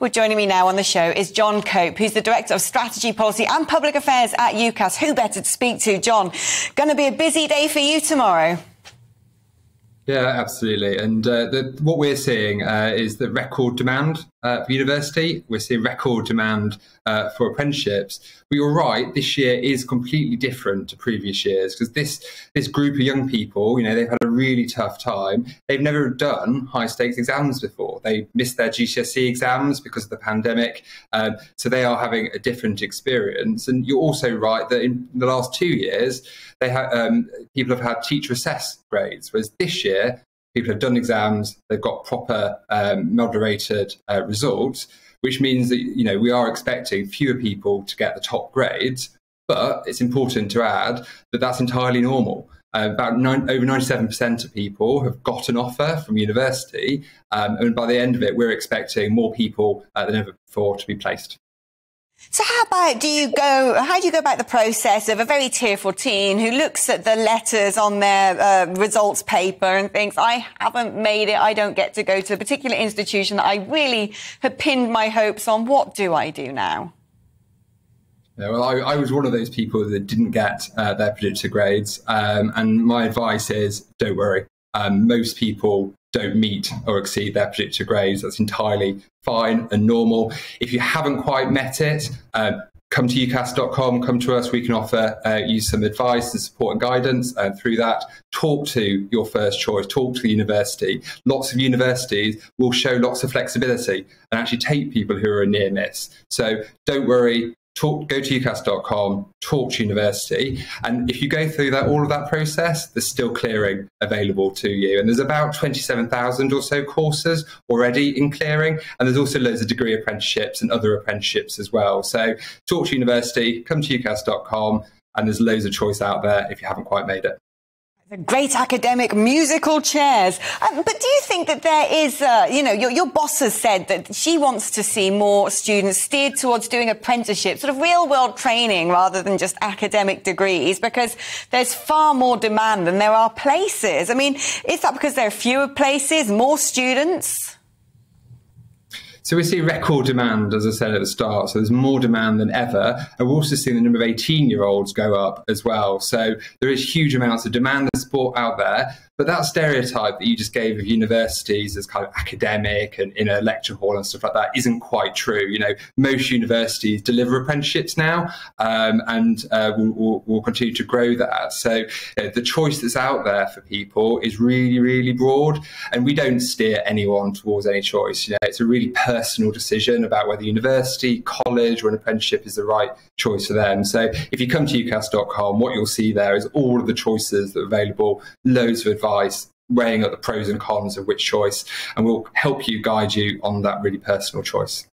Well, joining me now on the show is John Cope, who's the Director of Strategy, Policy and Public Affairs at UCAS. Who better to speak to? John, going to be a busy day for you tomorrow. Yeah, absolutely. And uh, the, what we're seeing uh, is the record demand uh, for university. We're seeing record demand uh, for apprenticeships. But you're right, this year is completely different to previous years because this this group of young people, you know, they've had a really tough time. They've never done high stakes exams before. They missed their GCSE exams because of the pandemic, um, so they are having a different experience. And you're also right that in the last two years, they have um, people have had teacher assessed grades, whereas this year people have done exams, they've got proper um, moderated uh, results, which means that you know we are expecting fewer people to get the top grades. But it's important to add that that's entirely normal. Uh, about nine, over 97% of people have got an offer from university, um, and by the end of it, we're expecting more people uh, than ever before to be placed. So how about do you go? How do you go about the process of a very tearful teen who looks at the letters on their uh, results paper and thinks, "I haven't made it. I don't get to go to a particular institution that I really have pinned my hopes on. What do I do now?" Well, I, I, was one of those people that didn't get uh, their predicted grades, um, and my advice is, don't worry. Um, most people don't meet or exceed their predicted grades. That's entirely fine and normal. If you haven't quite met it, uh, come to ucas.com, come to us. We can offer uh, you some advice and support and guidance uh, through that. Talk to your first choice, talk to the university. Lots of universities will show lots of flexibility and actually take people who are a near miss. So don't worry, talk, go to ucas.com, talk to university. And if you go through that, all of that process, there's still clearing available to you. And there's about 27,000 or so courses already in clearing. And there's also loads of degree apprenticeships and other apprenticeships as well. So talk to university, come to ucas.com, and there's loads of choice out there if you haven't quite made it. The great academic musical chairs. Um, but do you think that there is, uh, you know, your, your boss has said that she wants to see more students steered towards doing apprenticeships, sort of real world training rather than just academic degrees because there's far more demand than there are places. I mean, is that because there are fewer places, more students? So we see record demand, as I said at the start. So there's more demand than ever. And we're also seeing the number of 18 year olds go up as well. So there is huge amounts of demand and support out there. But that stereotype that you just gave of universities as kind of academic and in a lecture hall and stuff like that isn't quite true. You know, most universities deliver apprenticeships now, um, and uh, we'll, we'll, continue to grow that. So know, the choice that's out there for people is really, really broad, and we don't steer anyone towards any choice. You know, it's a really personal decision about whether university, college, or an apprenticeship is the right choice for them. So if you come to ucas.com, what you'll see there is all of the choices that are available, loads of advice, weighing up the pros and cons of which choice, and we'll help you guide you on that really personal choice.